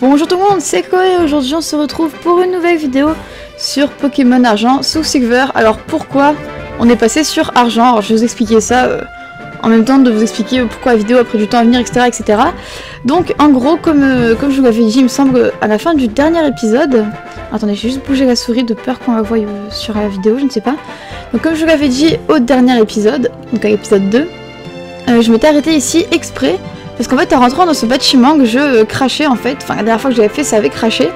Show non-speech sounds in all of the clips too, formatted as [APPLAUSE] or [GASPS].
Bonjour tout le monde, c'est Koé aujourd'hui on se retrouve pour une nouvelle vidéo sur Pokémon Argent sous Silver. Alors pourquoi on est passé sur Argent? Alors je vais vous expliquer ça euh, en même temps de vous expliquer pourquoi la vidéo a pris du temps à venir, etc. etc. Donc en gros, comme, euh, comme je vous l'avais dit, il me semble à la fin du dernier épisode... Attendez, j'ai juste bougé la souris de peur qu'on la voie euh, sur la vidéo, je ne sais pas. Donc comme je vous l'avais dit au dernier épisode, donc à l'épisode 2, je m'étais arrêté ici exprès parce qu'en fait, en rentrant dans ce bâtiment que je euh, crachais en fait, enfin la dernière fois que j'avais fait, ça avait craché.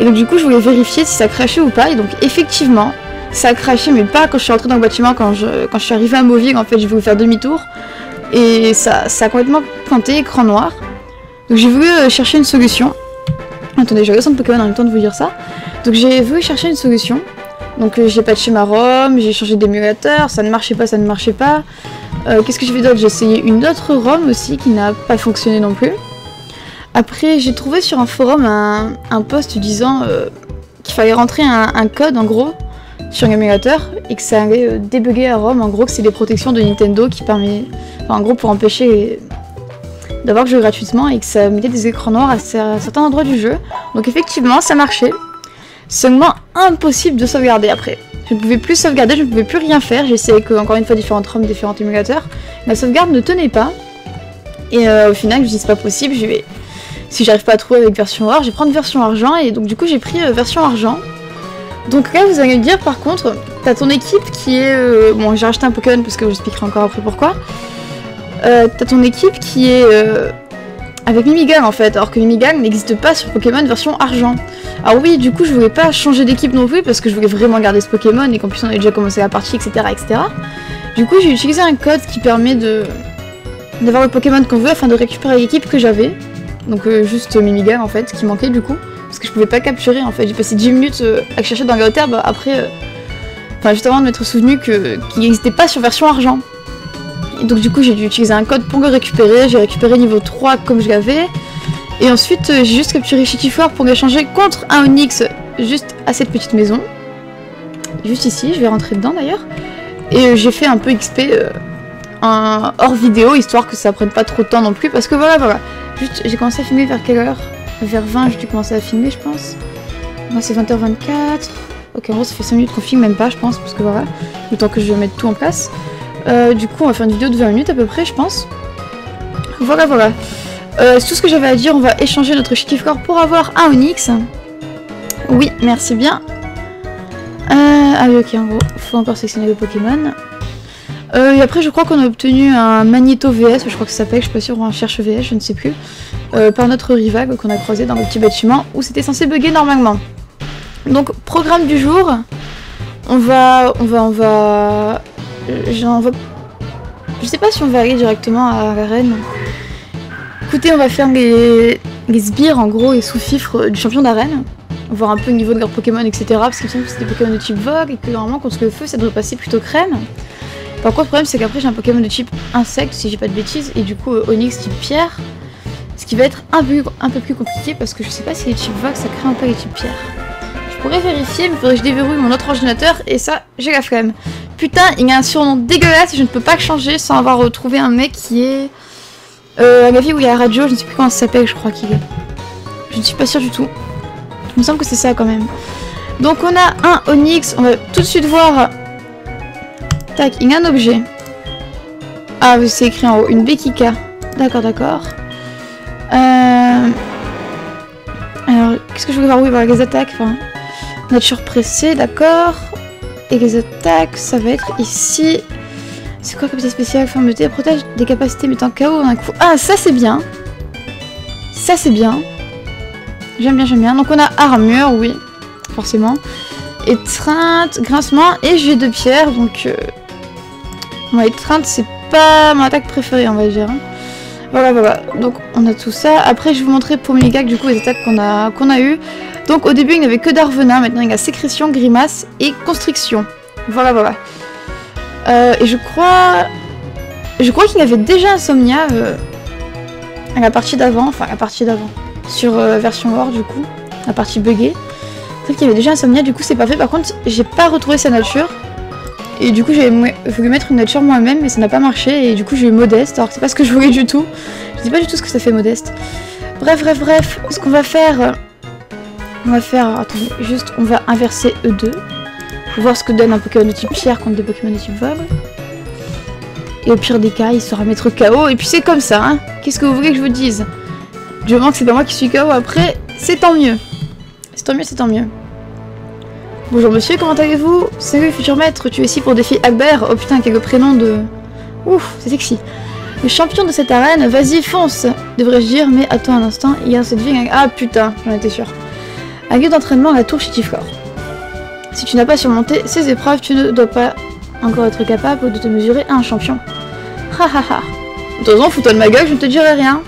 Et donc du coup, je voulais vérifier si ça crachait ou pas. Et donc effectivement, ça a craché, mais pas quand je suis rentrée dans le bâtiment, quand je, je suis arrivée à Mauville, en fait, j'ai voulu faire demi-tour. Et ça, ça a complètement planté, écran noir. Donc j'ai voulu euh, chercher une solution. Attendez, j'ai son de Pokémon en même temps de vous dire ça. Donc j'ai voulu chercher une solution. Donc euh, j'ai patché ma ROM, j'ai changé d'émulateur, ça ne marchait pas, ça ne marchait pas. Euh, qu'est-ce que j'ai fait d'autre? J'ai essayé une autre ROM aussi qui n'a pas fonctionné non plus. Après, j'ai trouvé sur un forum un, post disant euh, qu'il fallait rentrer un, code en gros sur un émulateur et que ça allait euh, la ROM. En gros, que c'est des protections de Nintendo qui permet, en gros, pour empêcher d'avoir le jeu gratuitement et que ça mettait des écrans noirs à, certains endroits du jeu. Donc effectivement, ça marchait. Seulement impossible de sauvegarder après. Je ne pouvais plus sauvegarder, je ne pouvais plus rien faire. Avec, encore une fois, différentes ROM, différents émulateurs. La sauvegarde ne tenait pas. Et euh, au final, je me suis dit, c'est pas possible, je vais... Si j'arrive pas à trouver avec version or, je vais prendre version argent. Et donc, du coup, j'ai pris euh, version argent. Donc là, vous allez me dire, par contre, t'as ton équipe qui est... Euh, bon, j'ai acheté un Pokémon parce que je vous expliquerai encore après pourquoi. t'as ton équipe qui est avec Mimigang en fait, alors que Mimigang n'existe pas sur Pokémon version argent. Alors oui, du coup, je voulais pas changer d'équipe non plus parce que je voulais vraiment garder ce Pokémon et qu'en plus on avait déjà commencé la partie, etc. etc. Du coup, j'ai utilisé un code qui permet de d'avoir le Pokémon qu'on veut afin de récupérer l'équipe que j'avais. Donc euh, juste Mimigang en fait, qui manquait du coup. Parce que je pouvais pas capturer en fait. J'ai passé 10 minutes euh, à chercher dans la bah, après... Euh, enfin, juste de m'être souvenu qu'il n'existait pas sur version argent. Donc du coup j'ai dû utiliser un code pour le récupérer, j'ai récupéré niveau 3 comme je l'avais. Et ensuite euh, j'ai juste capturé Chitifort pour l'échanger contre un Onyx juste à cette petite maison. Juste ici, je vais rentrer dedans d'ailleurs. Et euh, j'ai fait un peu XP euh, hors vidéo, histoire que ça prenne pas trop de temps non plus. Parce que voilà, voilà. Juste, j'ai commencé à filmer vers quelle heure? Vers 20, j'ai dû commencer à filmer, je pense. Moi, c'est 20h24. Ok, en gros, ça fait 5 minutes qu'on filme, même pas, je pense, parce que voilà. Le temps que je vais mettre tout en place. Euh, du coup, on va faire une vidéo de 20 minutes à peu près, je pense. Voilà, voilà. Euh, c'est tout ce que j'avais à dire. On va échanger notre Chitifcore pour avoir un Onyx. Oui, merci bien. Euh, ah oui, ok, en gros, faut encore sélectionner le Pokémon. et après, je crois qu'on a obtenu un Magneto VS, je crois que ça s'appelle, je suis pas sûre, on cherche VS, je ne sais plus, par notre rival qu'on a croisé dans le petit bâtiment où c'était censé bugger normalement. Donc, programme du jour, on va, on va, on va J'en vois... Je sais pas si on va aller directement à l'arène. Écoutez, on va faire les, sbires en gros et sous-fifres du champion d'arène. Voir un peu le niveau de leur Pokémon, etc. Parce qu'il me semble que c'est des Pokémon de type Vogue et que normalement contre le feu ça devrait passer plutôt crème. Par contre, le problème c'est qu'après j'ai un Pokémon de type insecte, si j'ai pas de bêtises, et du coup euh, Onyx type pierre. Ce qui va être un peu, un peu plus compliqué parce que je sais pas si les types Vogue ça crée un peu les types pierre. Je pourrais vérifier, mais il faudrait que je déverrouille mon autre ordinateur et ça, j'ai la flemme. Putain, il y a un surnom dégueulasse et je ne peux pas le changer sans avoir retrouvé un mec qui est... Euh, à la vie où il y a la radio, je ne sais plus comment ça s'appelle, je crois qu'il est. Je ne suis pas sûre du tout. Il me semble que c'est ça quand même. Donc on a un Onyx, on va tout de suite voir... Tac, il y a un objet. Ah, c'est écrit en haut, une Bekika. D'accord, d'accord. Euh... Alors, qu'est-ce que je voulais voir? Oui, voir les attaques, enfin... Nature pressée, d'accord. Et les attaques, ça va être ici. C'est quoi capacité spéciale Fermeté, protège des capacités mettant KO un coup. Ah, ça c'est bien. Ça c'est bien. J'aime bien, j'aime bien. Donc on a armure, oui, forcément. Étreinte, grincement et jet de pierre. Donc, euh... étreinte, c'est pas mon attaque préférée, on va dire. Hein. Voilà, voilà. Donc on a tout ça. Après, je vais vous montrer pour Mimikak, du coup, les attaques qu'on a, qu'on a eues. Donc au début il n'y avait que d'Arvenin, maintenant il y a sécrétion, grimace et constriction. Voilà voilà. Euh, et je crois... Je crois qu'il avait déjà Insomnia euh, à la partie d'avant, enfin la partie d'avant, sur euh, version War du coup, la partie buggée. C'est qu'il y avait déjà Insomnia, du coup c'est pas fait. Par contre j'ai pas retrouvé sa nature. Et du coup j'ai voulu mettre une nature moi-même mais ça n'a pas marché et du coup j'ai eu modeste alors c'est pas ce que je voulais du tout. Je sais pas du tout ce que ça fait modeste. Bref, bref, bref. Ce qu'on va faire... On va faire... Attendez, juste, on va inverser E2. Pour voir ce que donne un Pokémon de type pierre contre des Pokémon de type vogue. Et au pire des cas, il sera mettre KO. Et puis c'est comme ça, hein. Qu'est-ce que vous voulez que je vous dise? Du moment que c'est pas moi qui suis KO après, c'est tant mieux. C'est tant mieux, c'est tant mieux. Bonjour monsieur, comment allez-vous? Salut futur maître, tu es ici pour défier Albert. Oh putain, quelques prénoms de... Ouf, c'est sexy. Le champion de cette arène, vas-y, fonce Devrais-je dire, mais attends un instant, il y a cette ville... Ah putain, j'en étais sûr. Un guide d'entraînement à la tour Chitiflore. Si tu n'as pas surmonté ces épreuves, tu ne dois pas encore être capable de te mesurer à un champion. Ha ha ha. De toute façon, fous-toi de ma gueule, je ne te dirai rien.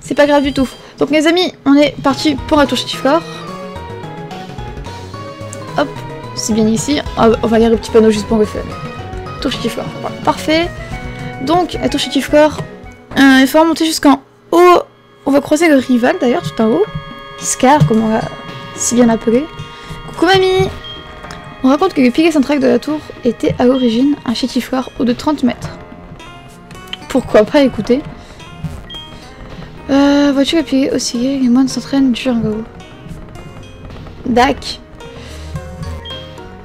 C'est pas grave du tout. Donc les amis, on est parti pour la tour Chitiflore. Hop, c'est bien ici. On va lire le petit panneau juste pour le fun. Tour Chitiflore, voilà, parfait. Donc, la tour Chitiflore, euh, il faut remonter jusqu'en haut. On va croiser le rival d'ailleurs, tout en haut. Scar, comme on l'a si bien appelé. Coucou mamie On raconte que le pilier central de la tour était à l'origine un chétiflore haut de 30 mètres. Pourquoi pas écouter? Euh, Vois-tu le pilier Les moines s'entraînent en haut. Dac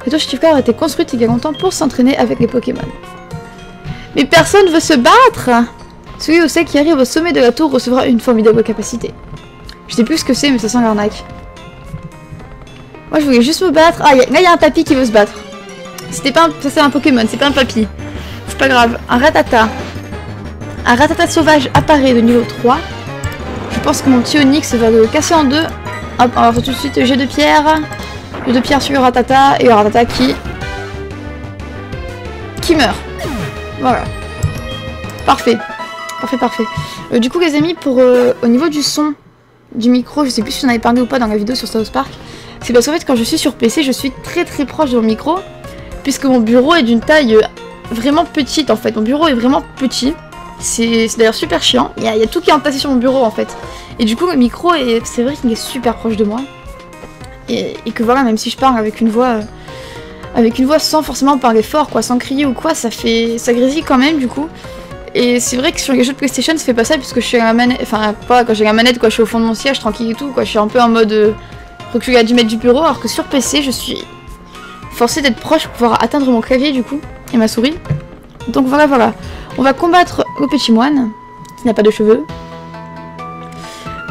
La tour chétiflore a été construite il y a longtemps pour s'entraîner avec les Pokémon. Mais personne veut se battre Celui au sait qui arrive au sommet de la tour recevra une formidable capacité. Je sais plus ce que c'est, mais ça sent l'arnaque. Moi, je voulais juste me battre. Ah, là, il y a un tapis qui veut se battre. C'était pas un... Ça, c'est un Pokémon, c'est pas un papy. C'est pas grave. Un ratata. Un ratata sauvage apparaît de niveau 3. Je pense que mon petit Onix va le casser en deux. Hop, on va tout de suite jet de pierre. Jet de pierre sur ratata. Et ratata qui... Qui meurt. Voilà. Parfait. Parfait, parfait. Euh, du coup, les amis, pour euh, au niveau du son du micro, je sais plus si j'en avais parlé ou pas dans la vidéo sur South Park, c'est parce qu'en fait, quand je suis sur PC, je suis très très proche de mon micro, puisque mon bureau est d'une taille euh, vraiment petite en fait. Mon bureau est vraiment petit. C'est d'ailleurs super chiant. Il y, a, tout qui est entassé sur mon bureau en fait. Et du coup, le micro, c'est vrai qu'il est super proche de moi. Et, que voilà, même si je parle avec une voix. avec une voix sans forcément parler fort, quoi, sans crier ou quoi, ça fait. ça grésille quand même du coup. Et c'est vrai que sur les jeux de PlayStation, ça fait pas ça puisque je suis à la manette. Enfin, pas quand j'ai la manette, quoi, je suis au fond de mon siège tranquille et tout, quoi. Je suis un peu en mode euh, reculer à 10 mètres du bureau, alors que sur PC, je suis forcée d'être proche pour pouvoir atteindre mon clavier du coup, et ma souris. Donc voilà, voilà. On va combattre le petit moine, qui n'a pas de cheveux.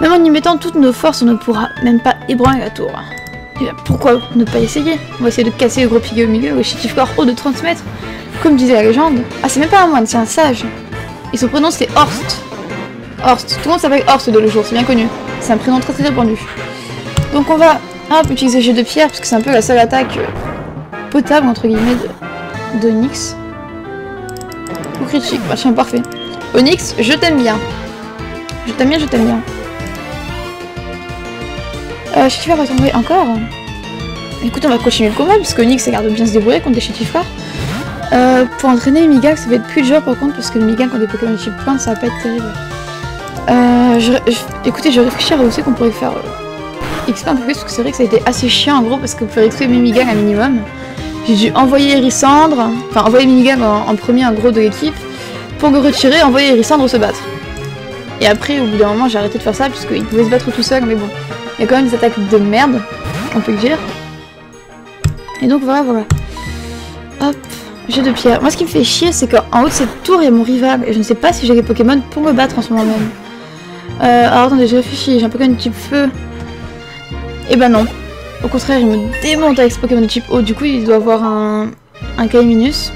Même en y mettant toutes nos forces, on ne pourra même pas ébranler la tour. Et bien pourquoi ne pas essayer? On va essayer de casser le gros piguet au milieu, le chitiflore haut de 30 mètres, comme disait la légende. Ah, c'est même pas un moine, c'est un sage. Et son prénom c'est Horst. Horst. Tout le monde s'appelle Horst de le jour, c'est bien connu. C'est un prénom très très répandu. Donc on va hop, utiliser jet de pierre, parce que c'est un peu la seule attaque euh, potable, entre guillemets, de, Onyx. Ou critique, machin parfait. Onyx, je t'aime bien. Je t'aime bien, je t'aime bien. Euh, va tomber encore. Écoute, on va continuer le combat, parce que Onyx, garde bien se débrouiller contre des Chitifars. Euh, pour entraîner les Migak, ça va être plus dur par contre, parce que les Migak ont des Pokémon type ça va pas être terrible. Euh, je, écoutez, je réfléchis à aussi qu'on pourrait faire euh, XP un peu plus, parce que c'est vrai que ça a été assez chiant en gros, parce que pour XP Mimigang un minimum, j'ai dû envoyer Erysandre, enfin envoyer en, premier en gros de l'équipe, pour le retirer, envoyer Erysandre se battre. Et après, au bout d'un moment, j'ai arrêté de faire ça, puisqu'il pouvait se battre tout seul, mais bon, il y a quand même des attaques de merde, on peut le dire. Et donc voilà, voilà. Hop. Moi, ce qui me fait chier, c'est qu'en haut de cette tour, il y a mon rival. Et je ne sais pas si j'ai les Pokémon pour me battre en ce moment même. Euh, alors attendez, je réfléchis. J'ai un Pokémon de type feu. Et eh ben non. Au contraire, il me démonte avec ce Pokémon de type eau. Du coup, il doit avoir un, un Kaiminus.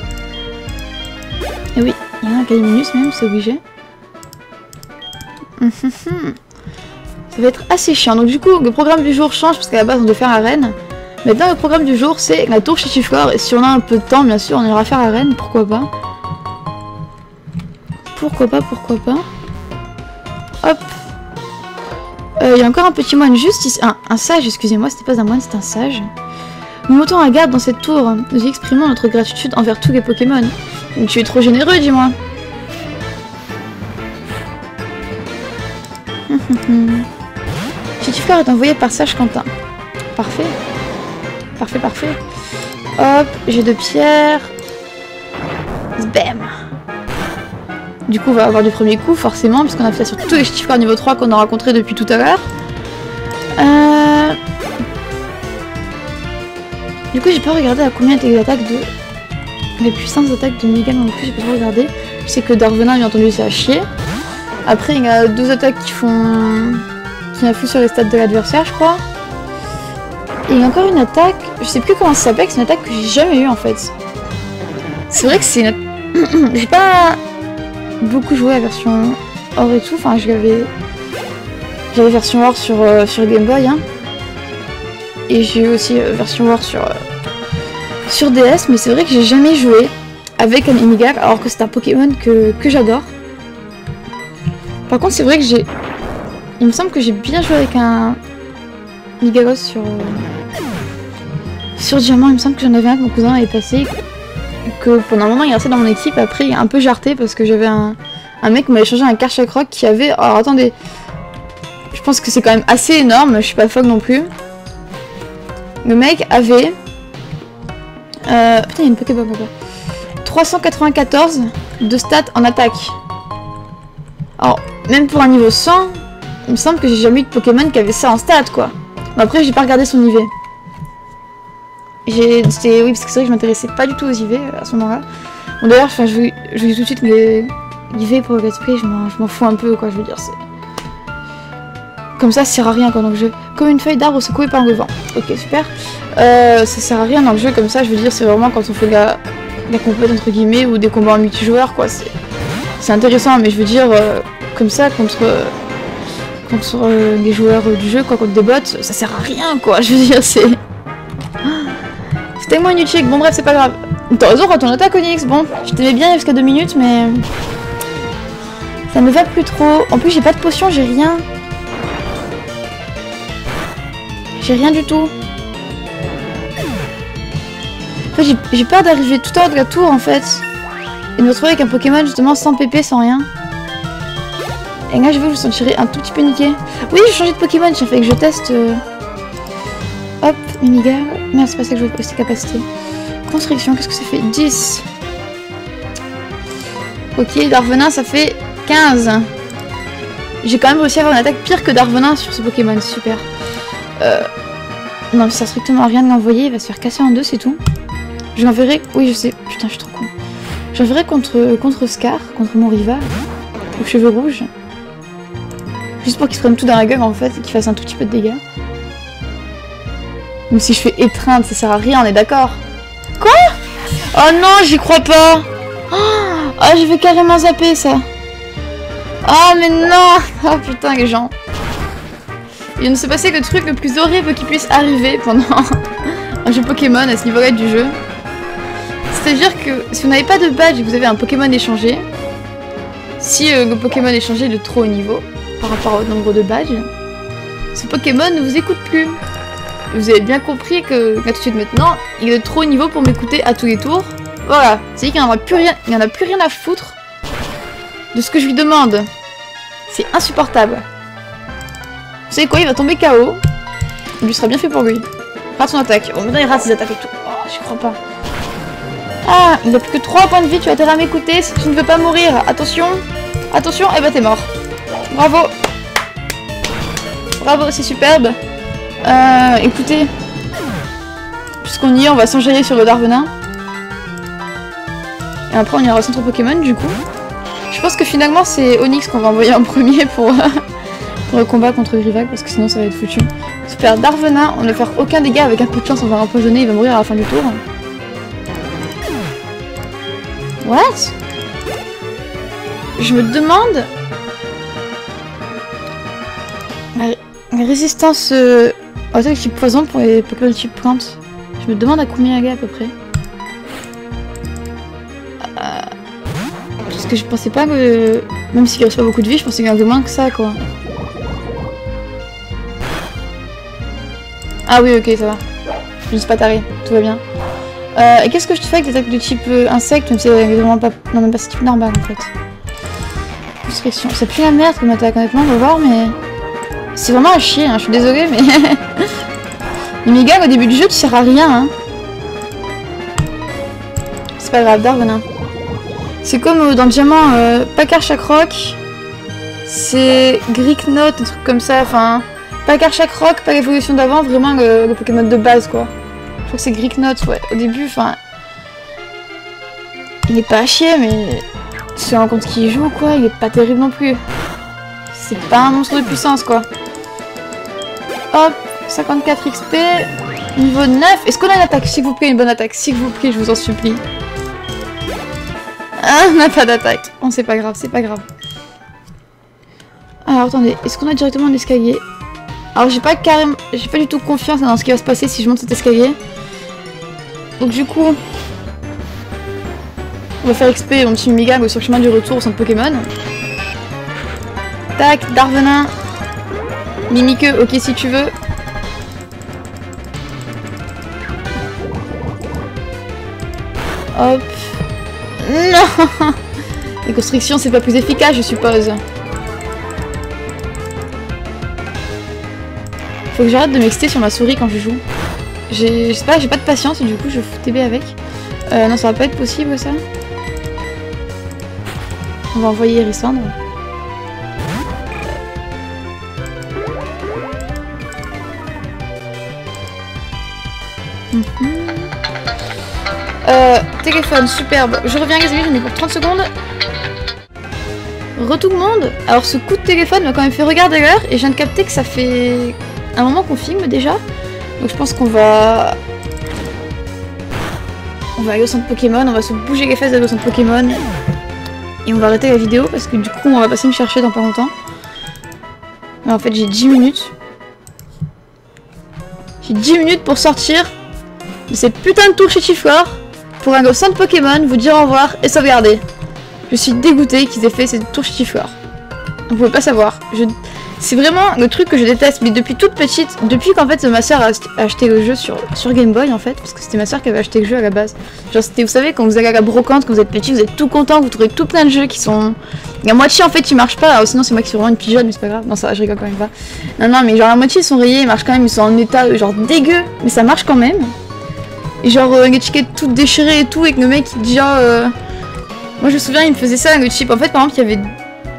Et oui, il y a un Kaiminus même, c'est obligé. Ça va être assez chiant. Donc du coup, le programme du jour change parce qu'à la base, on doit faire reine. Maintenant, le programme du jour, c'est la tour Chichiflore. Et si on a un peu de temps, bien sûr, on ira faire la reine. Pourquoi pas Pourquoi pas, pourquoi pas Hop. Euh, il y a encore un petit moine juste ici. Un, sage, excusez-moi, c'était pas un moine, c'est un sage. Nous montons la garde dans cette tour. Nous exprimons notre gratitude envers tous les Pokémon. tu es trop généreux, dis-moi. [LAUGHS] Chichiflore est envoyé par Sage Quentin. Parfait. Parfait, parfait. Hop, j'ai de pierre. Bam. Du coup, on va avoir du premier coup, forcément, puisqu'on a fait ça sur tous les chiffres niveau 3 qu'on a rencontrés depuis tout à l'heure. Euh... Du coup, j'ai pas regardé à combien étaient les attaques de... Les puissances attaques de Megan non plus, j'ai pas trop regardé. Je sais que Darvenin, bien entendu, c'est à chier. Après, il y a deux attaques qui font... qui influent sur les stats de l'adversaire, je crois. Il y a encore une attaque, je sais plus comment ça s'appelle, c'est une attaque que j'ai jamais eue en fait. C'est vrai que c'est une... [CLEARS THROAT] j'ai pas beaucoup joué à version or et tout, enfin j'avais... J'avais version or sur, euh, Game Boy, hein. Et j'ai eu aussi euh, version or sur, euh, sur DS, mais c'est vrai que j'ai jamais joué avec un Mimigar, alors que c'est un Pokémon que, que j'adore. Par contre, c'est vrai que j'ai... Il me semble que j'ai bien joué avec un Migalos sur... Sur Diamant, il me semble que j'en avais un que mon cousin avait passé. Que pendant un moment, il restait dans mon équipe. Après, un peu jarté parce que j'avais un... Mec qui m'avait changé un Karchakroc qui avait... Alors, attendez. Je pense que c'est quand même assez énorme. Je suis pas folle non plus. Le mec avait... Euh... Putain, il y a une Pokéball là 394 de stats en attaque. Alors, même pour un niveau 100, il me semble que j'ai jamais eu de Pokémon qui avait ça en stats, quoi. Mais après, j'ai pas regardé son IV. J'ai... Oui, parce que c'est vrai que je m'intéressais pas du tout aux IV euh, à ce moment-là. Bon, d'ailleurs, je vous dis tout de suite que IV pour le gaspiller, je m'en fous un peu, quoi. Je veux dire, c'est... Comme ça, ça sert à rien, quoi, dans le jeu. Comme une feuille d'arbre secouée par le vent. Ok, super. Euh, ça sert à rien dans le jeu, comme ça, je veux dire, c'est vraiment quand on fait la la compète entre guillemets ou des combats en multijoueur quoi. C'est intéressant mais je veux dire euh, comme ça contre contre euh, des joueurs du jeu quoi, contre des bots, ça sert à rien quoi. [LAUGHS] Je veux dire c'est [GASPS] c'est tellement inutile. Bon bref c'est pas grave. T'as raison quand on attaque Onyx. Bon, je t'aimais bien jusqu'à deux minutes mais ça me va plus trop. En plus j'ai pas de potion, j'ai rien. J'ai rien du tout j'ai peur d'arriver tout en haut de la tour en fait. Et de me retrouver avec un Pokémon justement sans PP, sans rien. Et là je vais vous sentirai un tout petit peu niqué. Oui, j'ai changé de Pokémon, j'ai fait que je teste. Euh, hop, Mimigar. Merde, c'est pas ça que je veux poster capacité. Construction, qu'est-ce que ça fait? 10. Ok, Darvenin ça fait 15. J'ai quand même réussi à avoir une attaque pire que Darvenin sur ce Pokémon, super. Euh... Non, mais ça strictement rien de l'envoyer, il va se faire casser en deux, c'est tout. Je l'enverrai... Oui, je sais. Putain, je suis trop con. J'enverrai contre, contre Scar, contre mon rival, aux cheveux rouges. Juste pour qu'il se prenne tout dans la gueule, en fait, et qu'il fasse un tout petit peu de dégâts. Même si je fais étreinte, ça sert à rien, on est d'accord. Quoi? Oh non, j'y crois pas. Ah, oh, je vais carrément zapper, ça. Ah, oh, mais non. [LAUGHS] Oh putain, les gens. Il ne se passait que le truc le plus horrible qui puisse arriver pendant [LAUGHS] un jeu Pokémon à ce niveau-là du jeu. C'est-à-dire que si vous n'avez pas de badge et que vous avez un Pokémon échangé, si euh, le Pokémon échangé est de trop haut niveau par rapport au nombre de badges, ce Pokémon ne vous écoute plus. Vous avez bien compris que là tout de maintenant, il est trop haut niveau pour m'écouter à tous les tours. Voilà, c'est qu'il n'y en a plus rien, en a plus rien à foutre de ce que je lui demande. C'est insupportable. Vous savez quoi, il va tomber KO. Il lui sera bien fait pour lui. Rate son attaque. Bon, maintenant il rate ses attaques et tout. Oh, j'y crois pas. Ah, il a plus que 3 points de vie, tu as intérêt à m'écouter si tu ne veux pas mourir. Attention, attention, et eh bah t'es mort. Bravo. Bravo, c'est superbe. Euh, écoutez, puisqu'on y est, on va s'enjailler sur le Darvenin. Et après, on ira au centre Pokémon, du coup. Je pense que finalement, c'est Onyx qu'on va envoyer en [LAUGHS] premier pour, le combat contre Grivac, parce que sinon, ça va être foutu. Super, Darvenin, on ne va faire aucun dégât avec un coup de chance, on va empoisonner, il va mourir à la fin du tour. What? Je me demande... résistance euh, attaque type poison pour les Pokémon type plante. Je me demande à combien elle est à peu près. Euh, parce que je pensais pas que... Même s'il reste pas beaucoup de vie, je pensais qu'il y avait moins que ça, quoi. Ah oui, ok, ça va. Je ne suis pas taré, tout va bien. Euh, et qu'est-ce que je te fais avec des attaques de type euh, insecte, même si vraiment pas... Non, même pas ce type normal, en fait. C'est plus la merde comme attaque, honnêtement, on va voir, mais... C'est vraiment à chier, hein, je suis désolée, mais... [LAUGHS] Les au début du jeu, tu sers à rien, hein. C'est pas grave, Darvenin. C'est comme euh, dans Diamant, euh, Pacar Chakrock, c'est Greek Note, un truc comme ça, enfin... Pacar Chakrock, pas l'évolution d'avant, vraiment le, le Pokémon de base, quoi. Je crois que c'est Greek Note, ouais. Au début, enfin... Il est pas à chier, mais... C'est un compte qui joue, quoi, il est pas terrible non plus. C'est pas un monstre de puissance, quoi. Hop, 54 XP, niveau 9. Est-ce qu'on a une attaque? S'il vous plaît, une bonne attaque. S'il vous plaît, je vous en supplie. Ah, on n'a pas d'attaque. Bon, c'est pas grave, c'est pas grave. Alors, attendez, est-ce qu'on a directement un escalier? Alors, j'ai pas carrément... J'ai pas du tout confiance dans ce qui va se passer si je monte cet escalier. Donc, du coup... On va faire XP mon petit Mimigam sur le chemin du retour centre Pokémon. Tac, Darvenin. Mimique, ok si tu veux. Hop. Non [LAUGHS] Les constructions, c'est pas plus efficace, je suppose. Faut que j'arrête de m'exciter sur ma souris quand je joue. J'ai, je j'ai pas de patience et du coup je fous TB avec. Euh, non, ça va pas être possible ça. On va envoyer Hérissandre. Euh, téléphone, superbe. Je reviens les amis, je mets pour 30 secondes. Re tout le monde. Alors ce coup de téléphone m'a quand même fait regarder l'heure et je viens de capter que ça fait un moment qu'on filme déjà. Donc je pense qu'on va... On va aller au centre Pokémon, on va se bouger les fesses d'aller au centre Pokémon. Et on va arrêter la vidéo parce que du coup on va passer me chercher dans pas longtemps. Mais en fait j'ai 10 minutes. J'ai 10 minutes pour sortir de cette putain de tour chez pour un au centre Pokémon, vous dire au revoir et sauvegarder. Je suis dégoûtée qu'ils aient fait cette tour chez Chiflore. Vous pouvez pas savoir. Je... C'est vraiment le truc que je déteste, mais depuis toute petite, depuis qu'en fait ma soeur a acheté le jeu sur, sur Game Boy en fait, parce que c'était ma soeur qui avait acheté le jeu à la base. Genre c'était, vous savez, quand vous allez à la brocante, quand vous êtes petit, vous êtes tout content, vous trouvez tout plein de jeux qui sont... La moitié en fait ils marchent pas, alors sinon c'est moi qui suis vraiment une pigeonne, mais c'est pas grave, non ça je rigole quand même pas. Non non mais genre la moitié ils sont rayés, ils marchent quand même, ils sont en état genre dégueu, mais ça marche quand même. Et genre euh, une étiquette toute déchirée et tout, avec le mec genre... Euh... Moi je me souviens il me faisait ça, le chip, en fait par exemple il y avait...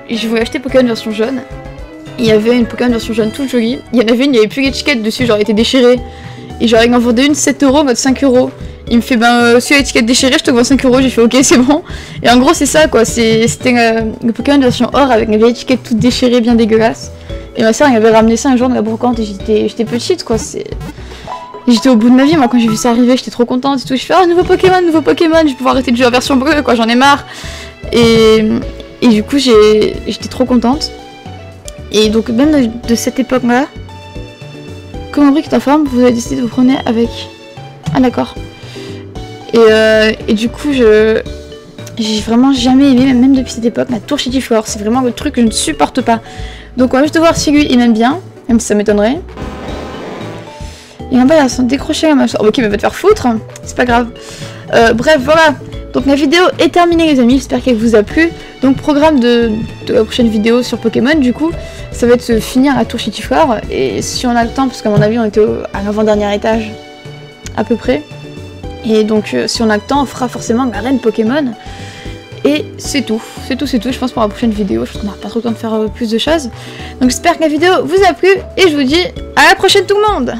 Je voulais acheter Pokémon version jaune, il y avait une Pokémon version jaune toute jolie. Il y en avait une, il y avait plus l'étiquette dessus, genre elle était déchirée. Et genre il m'en vendait une 7 euros, mode 5 euros. Il me fait ben euh, si l'étiquette déchirée, je te vends 5 euros. J'ai fait ok c'est bon. Et en gros c'est ça quoi, c'était euh, le Pokémon version or avec une vieille étiquette toute déchirée, bien dégueulasse. Et ma soeur elle avait ramené ça un jour dans la brocante et j'étais petite quoi, c'est... J'étais au bout de ma vie, moi quand j'ai vu ça arriver, j'étais trop contente et tout. Je fais oh nouveau Pokémon, nouveau Pokémon, je vais pouvoir arrêter de jouer en version bleue quoi, j'en ai marre. Et, et du coup j'étais trop contente. Et donc même de, cette époque-là, comme brique est en forme, vous avez décidé de vous promener avec. Ah d'accord. Et, euh, et, du coup, je j'ai vraiment jamais aimé, même depuis cette époque, la tour Chitiflore. C'est vraiment le truc que je ne supporte pas. Donc on va juste voir si lui il m'aime bien, même si ça m'étonnerait. Et en bas, ils sont décrochés à ma soeur. ok, mais va te faire foutre, c'est pas grave. Euh, bref, voilà. Donc la vidéo est terminée les amis, j'espère qu'elle vous a plu. Donc programme de, la prochaine vidéo sur Pokémon du coup, ça va être de finir la tour Chitiflore. Et si on a le temps, parce qu'à mon avis on était au, à l'avant-dernier étage, à peu près. Et donc euh, si on a le temps, on fera forcément la reine Pokémon. Et c'est tout, c'est tout, c'est tout, je pense pour la prochaine vidéo, je pense qu'on n'aura pas trop le temps de faire euh, plus de choses. Donc j'espère que la vidéo vous a plu, et je vous dis à la prochaine tout le monde